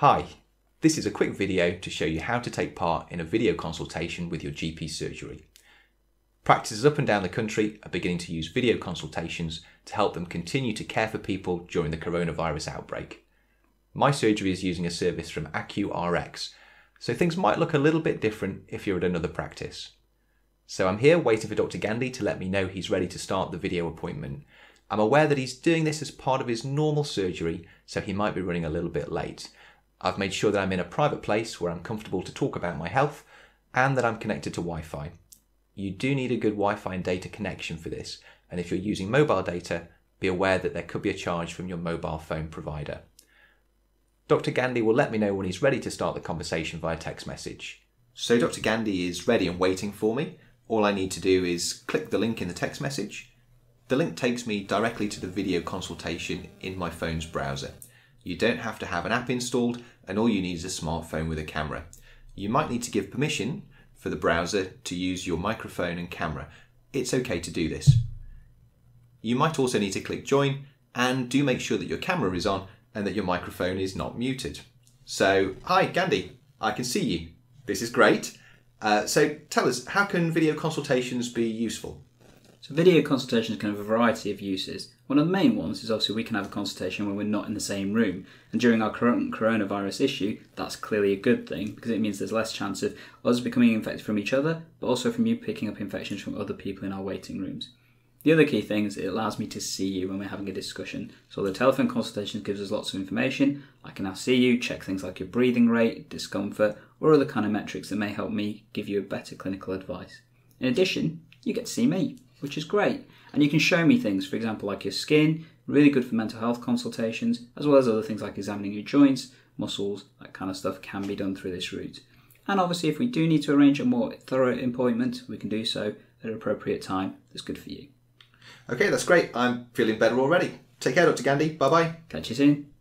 Hi, this is a quick video to show you how to take part in a video consultation with your GP surgery. Practices up and down the country are beginning to use video consultations to help them continue to care for people during the coronavirus outbreak. My surgery is using a service from AccuRx, so things might look a little bit different if you're at another practice. So I'm here waiting for Dr. Gandhi to let me know he's ready to start the video appointment. I'm aware that he's doing this as part of his normal surgery, so he might be running a little bit late. I've made sure that I'm in a private place where I'm comfortable to talk about my health and that I'm connected to Wi Fi. You do need a good Wi Fi and data connection for this, and if you're using mobile data, be aware that there could be a charge from your mobile phone provider. Dr. Gandhi will let me know when he's ready to start the conversation via text message. So, Dr. Gandhi is ready and waiting for me. All I need to do is click the link in the text message. The link takes me directly to the video consultation in my phone's browser. You don't have to have an app installed, and all you need is a smartphone with a camera. You might need to give permission for the browser to use your microphone and camera. It's okay to do this. You might also need to click join and do make sure that your camera is on and that your microphone is not muted. So, hi Gandhi, I can see you. This is great. Uh, so tell us, how can video consultations be useful? So video consultations can have a variety of uses. One of the main ones is obviously we can have a consultation when we're not in the same room. And during our current coronavirus issue, that's clearly a good thing because it means there's less chance of us becoming infected from each other, but also from you picking up infections from other people in our waiting rooms. The other key thing is it allows me to see you when we're having a discussion. So the telephone consultation gives us lots of information. I can now see you, check things like your breathing rate, discomfort, or other kind of metrics that may help me give you a better clinical advice. In addition, you get to see me which is great. And you can show me things, for example, like your skin, really good for mental health consultations, as well as other things like examining your joints, muscles, that kind of stuff can be done through this route. And obviously, if we do need to arrange a more thorough appointment, we can do so at an appropriate time that's good for you. Okay, that's great. I'm feeling better already. Take care, Dr. Gandhi. Bye bye. Catch you soon.